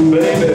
Baby.